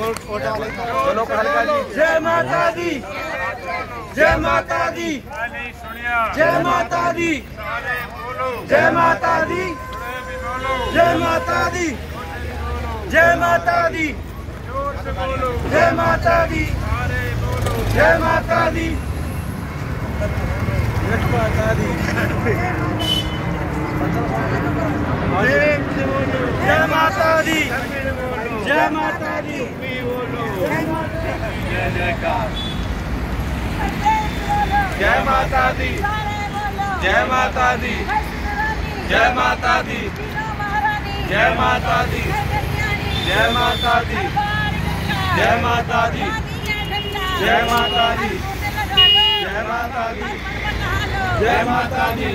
चलो जय माता दी जय माता दी जय माता दी जय माता दी जय माता दी जय माता दी जय माता दी जय माता दी जय माता दी जय माता दी जय माता दी जय माता दी जय माता दी जय माता दी जय माता दी जय माता दी जय माता दी जय माता दी जय माता दी जय माता दी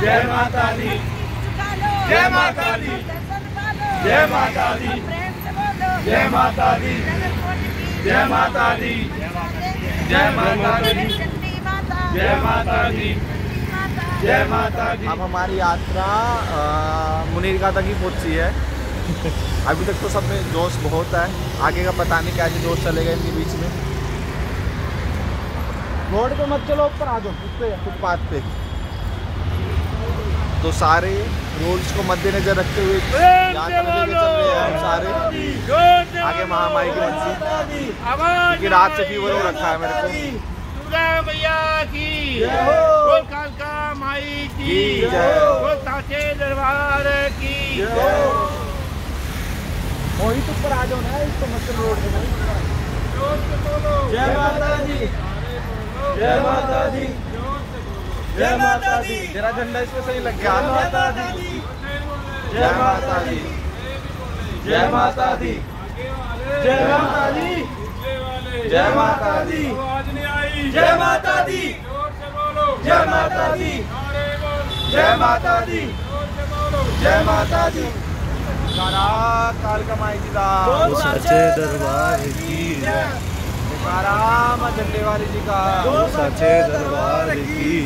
जय माता दी जय माता दी जय माता दी जय माता दी। जय माता दी। जय माता दी। जय माता दी। जय माता दी। अब हमारी यात्रा अ, मुनीरका तक ही पहुँची है। अभी तक तो सब में जोश बहुत है। आगे का पता नहीं कैसे जोश चलेगा इनके बीच में। रोड पे मत चलो ऊपर आ जाओ। फुटपाथ पे। तो सारे रूल्स को मद्देनजर रखते हुए सारे। आगे महामारी की वंशी क्योंकि रात से फीवर हो रखा है मेरे को। मैया की। कालका माई की। साचे दरबार की। मोहित ऊपर आ जाओ ना इसको मत रोड जय माता दी। जय माता दी। जय माता दी तेरा झंडा इसमें सही लग गया। जय माता दी जय माता दी जय माता दी जय माता दी जय माता दी जय माता दी जय माता दी जय माता दी जय माता दी कारा काल कमाई की दा सच्चे दरबार की कारा माँ झंडे वाली जी का सच्चे दरबार की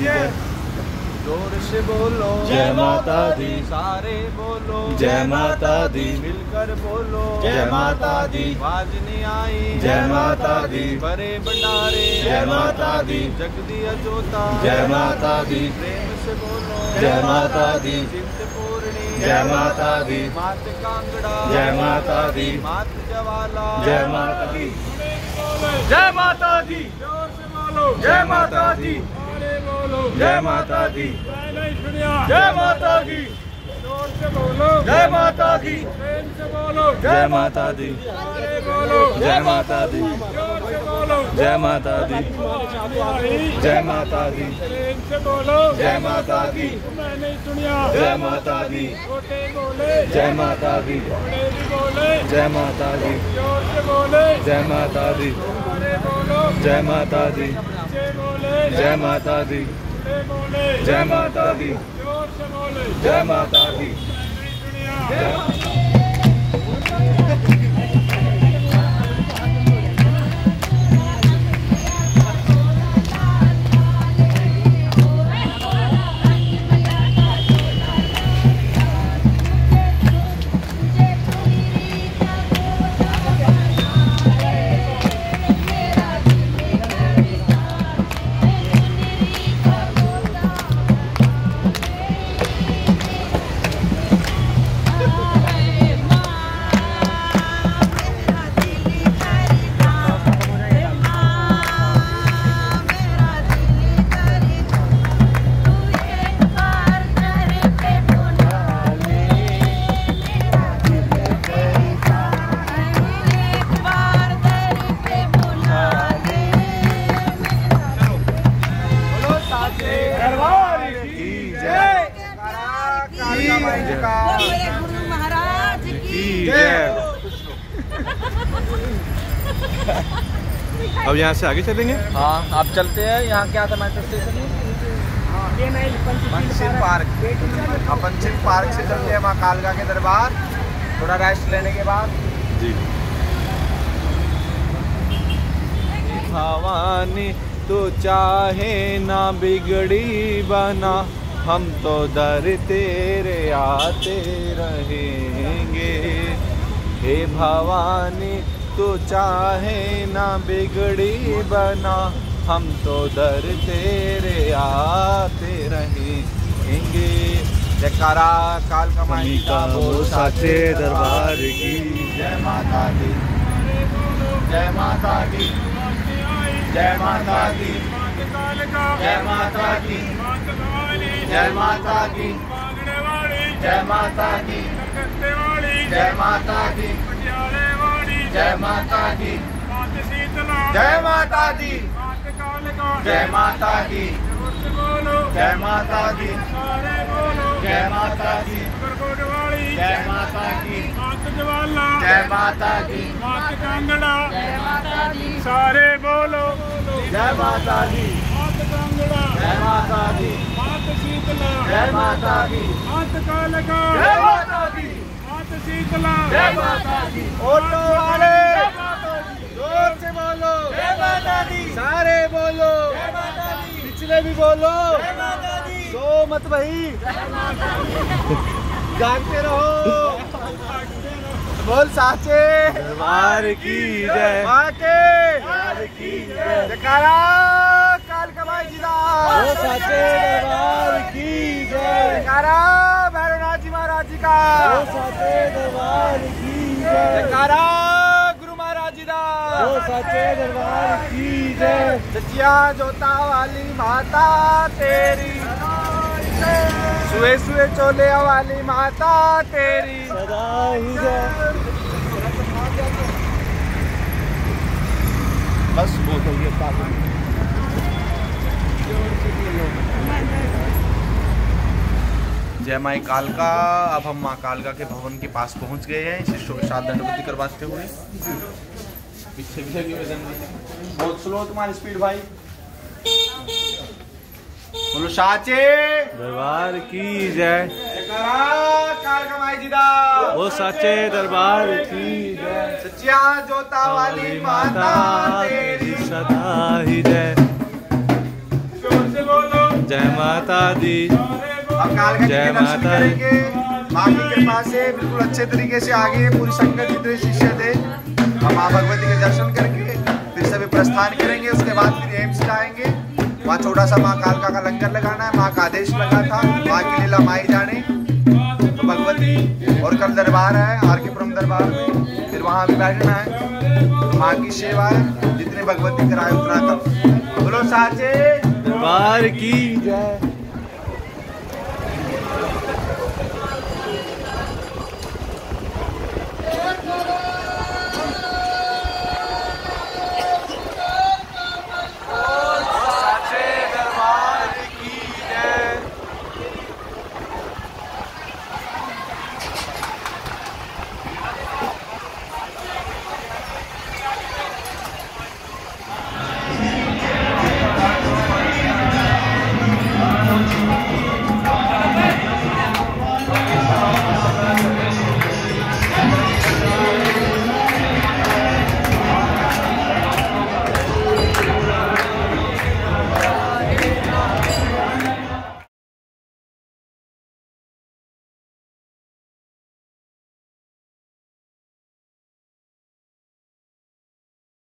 ज़ोर से बोलो जय माता दी सारे बोलो जय माता दी मिलकर बोलो जय माता दी नहीं आई जय माता दी बड़े भंडारे जय माता दी जगदिया जोता जय माता दी प्रेम से बोलो जय माता दी जय माता दी मात कांगड़ा जय माता दी मात जवाला जय माता दी। जय माता दी। जय माता दी। जय माता दी। जय माता दी। जय माता दी। जय माता दी। जय माता दी। जय माता दी जय माता दी जय माता दी जय माता दी जय माता दी जय माता दी जय माता दी जय माता दी जय माता दी जय माता दी जय माता दी दरबार गुरु महाराज की की अब यहाँ से आगे चलेंगे? हाँ आप चलते हैं। यहाँ क्या था metro station park. Panchsheel park से चलते हैं माँ कालगा के दरबार। थोड़ा रेस्ट लेने के बाद। जी। भवानी तो चाहे ना बिगड़ी बना। हम तो दर तेरे आते रहेंगे। हे भवानी तू चाहे ना बिगड़ी बना हम तो दर तेरे आते रहेंगे। जयकारा काल कमाई का वो साचे दरबार की। जय माता दी। जय माता दी। जय माता दी। जय माता दी। जय माता की मांगने वाली जय माता की वाली जय माता की पटियाले वाली जय माता की मात शीतला जय माता की मात जय माता की बोलो जय माता की सारे बोलो जय माता की वाली जय माता की मात जवाला जय माता की मात कांगड़ा जय माता सारे बोलो जय माता की जय माता की शीतला जय माता जय माता शीतला जय माता ऑटो वाले ज़ोर से बोलो जय माता सारे बोलो जय माता पिछले भी बोलो जय माता सो मत भाई जानते रहो बोल साचे की जय माँ की जय जयकारा दरबार की जय जयकारा भैरवनाथ जी महाराज जी का साचे दरबार की जय जयकारा गुरु महाराज जी का साचे दरबार की जय सचिया जोता वाली माता तेरी सुए सुए चोले वाली माता तेरी सदा ही जय बस तो ये जय माई कालका। अब हम माँ कालका के भवन के पास पहुँच गए हैं। के साथ दंडवती करवाते हुए। पीछे पीछे की वज़न बहुत स्लो तुम्हारी स्पीड भाई। बोलो साचे। दरबार की जय। कालका माई जी दा ओ साचे दरबार की जय। सचिया जोता वाली माता तेरी। सदा ही जय। जय माता दी। जय के दर्शन माता माँ की कृपा से बिल्कुल अच्छे तरीके से आगे पूरी संगत जितने शिष्य थे हम माँ भगवती के दर्शन करके फिर सभी प्रस्थान करेंगे उसके बाद फिर एम्स जाएँगे। वहाँ छोटा सा माँ कालका का लंगर लगाना है माँ का आदेश लगा था माँ की लीला माई जाने। तो भगवती और कल दरबार है आर के पुरम दरबार में फिर वहाँ भी बैठना है। तो माँ की सेवा है जितने भगवती कराए उतना तक बोलो साचे। दरबार की जय।